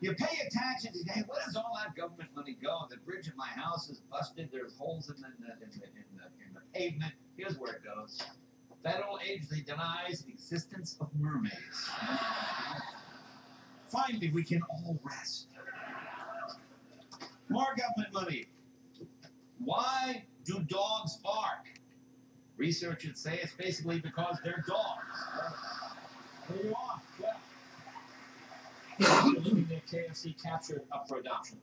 You pay attention to, hey, where does all that government money go? The bridge in my house is busted. There's holes in the, in the, in the, in the, in the pavement. Here's where it goes. Federal agency denies the existence of mermaids. Finally, we can all rest. More government money. Why do dogs bark? Researchers say it's basically because they're dogs. There you are. Yeah. KFC captured up for adoption.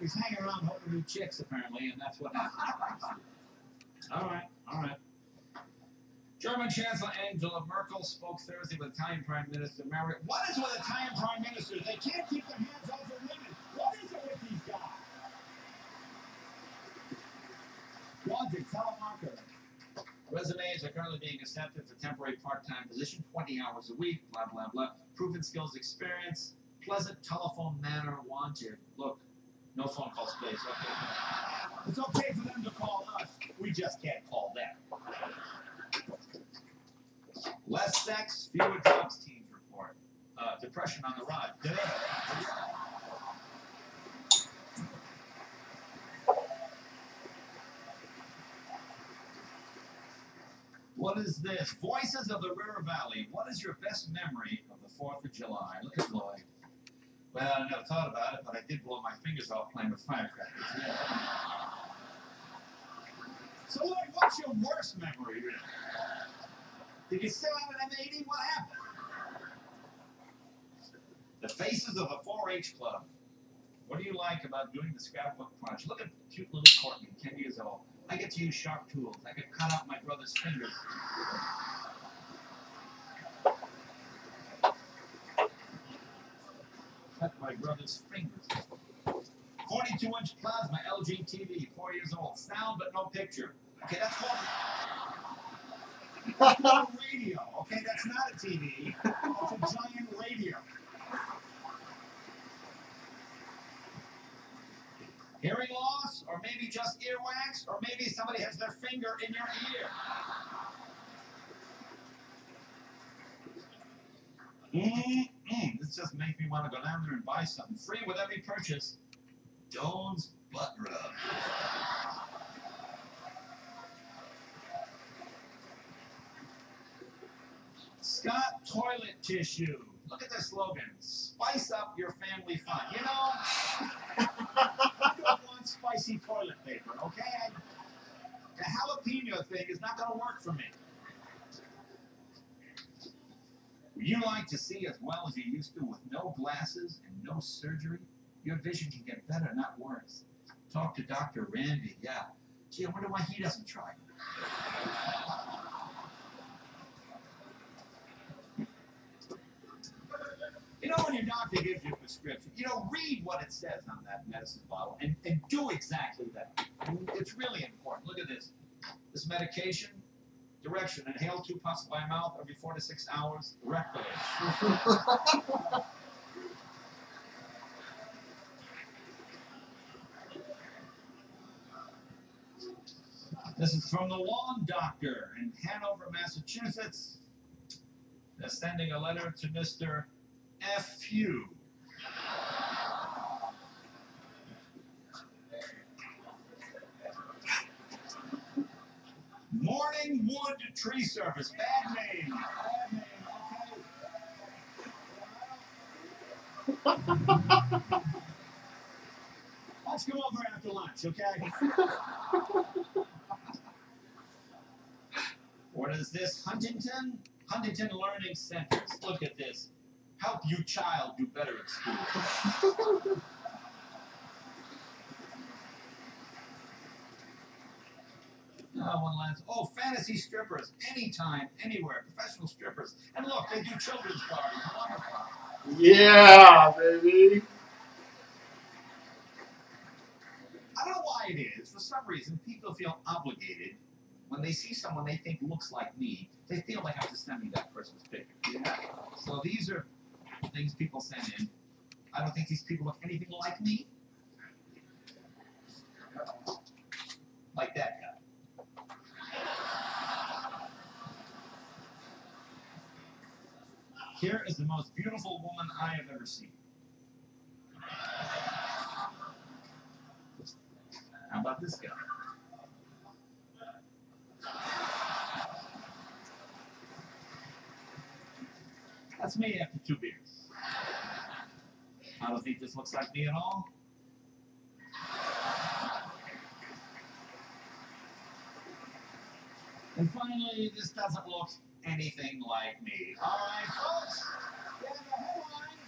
He's hanging around hoping new chicks, apparently, and that's what happens. all right, all right. German Chancellor Angela Merkel spoke Thursday with Italian Prime Minister Mario. What is with Italian Prime Ministers? They can't keep their hands off of women. What is it with these guys? Logic, telemarketer. Resumes are currently being accepted for temporary part-time position, 20 hours a week, blah, blah, blah. Proven skills experience, pleasant telephone manner wanted. Look, no phone calls, please. Okay. It's okay for them to call us. We just can't call them. Less sex, fewer drugs, teens report. Uh, depression on the rise. What is this? Voices of the River Valley. What is your best memory of the 4th of July? Look at Lloyd. Well, I never thought about it, but I did blow my fingers off playing with firecrackers. Yeah. So, Lloyd, what's your worst memory? Did you still have an M80? What happened? The faces of a 4-H club. What do you like about doing the scrapbook crunch? Look at cute little Courtney, 10 years old. I get to use sharp tools. I could cut out my brother's fingers. Cut my brother's fingers. 42 inch plasma LG TV, four years old. Sound but no picture. Okay, that's called that's called radio. Okay, that's not a TV. It's a giant radio. Hearing loss, maybe just earwax, or maybe somebody has their finger in your ear. Mm-mm. This just makes me want to go down there and buy something free with every purchase. Doan's Butt Rub. Scott Toilet Tissue. Look at their slogan. Spice up your family fun. You know, spicy toilet paper, okay? I, the jalapeno thing is not going to work for me. You like to see as well as you used to with no glasses and no surgery? Your vision can get better, not worse. Talk to Dr. Randy. Yeah. Gee, I wonder why he doesn't try. Know, when your doctor gives you a prescription, you know, read what it says on that medicine bottle and, and do exactly that. It's really important. Look at this. This medication, direction, inhale two puffs by mouth every four to six hours, rectally. This is from the Lawn Doctor in Hanover, Massachusetts. They're sending a letter to Mr. F. U. Morning Wood Tree Service. Bad name. Bad name. Okay. Let's go over after lunch, okay? What is this? Huntington? Huntington Learning Centers. Look at this. Help your child do better at school. No one last. Oh, fantasy strippers. Anytime, anywhere. Professional strippers. And look, they do children's parties. Wonderful. Yeah, baby. I don't know why it is. For some reason, people feel obligated when they see someone they think looks like me. They feel they have to send me that person's picture. Yeah. So these are people send in. I don't think these people look anything like me. Like that guy. Here is the most beautiful woman I have ever seen. How about this guy? That's me after two beers. I don't think this looks like me at all. And finally, this doesn't look anything like me. All right, folks. There's the headline.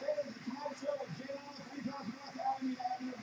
Of the Tonight Show with Jay Leno, 3000 North Avenue, Avenue,